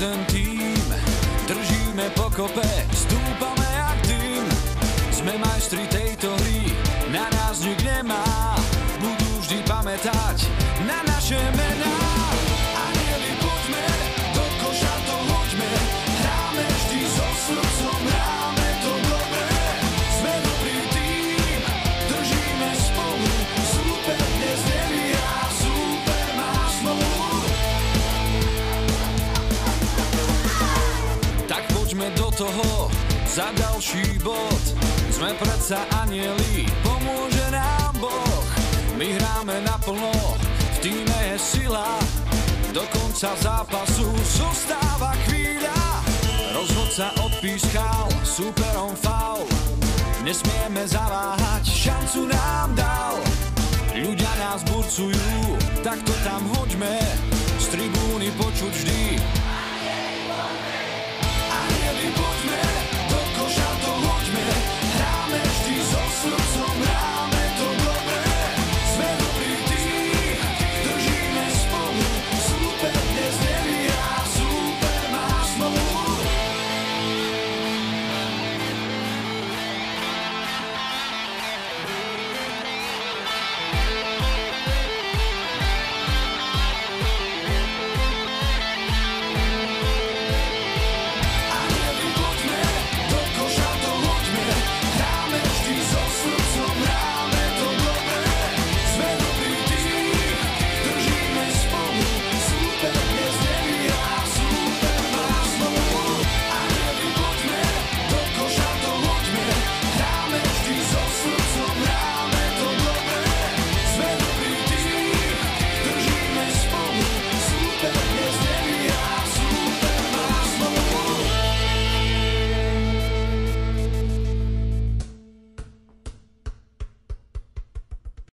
jeden tým. Držíme pokope, stúpame jak dym. Sme majstri tejto hry, na nás nik nemá. Budú vždy pamätať Tak poďme do toho za ďalší bod. Sme predsa anieli, pomôže nám Boh. My hráme naplno, v týme je sila. Do konca zápasu zostáva chvíľa. Rozhodca odpískal, superom faul. Nesmieme zaváhať, šancu nám dal. Ľudia nás burcujú, tak to tam hoďme. Z tribúny počuť vždy